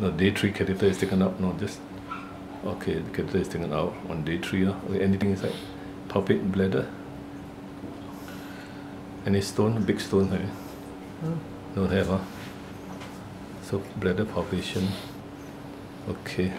No, day three catheter is taken up. No, just okay. The catheter is taken out on day three. Uh. Anything inside? Palpate bladder. Any stone? Big stone? Right? Huh? Hmm. Don't have. Huh? So bladder palpation. Okay.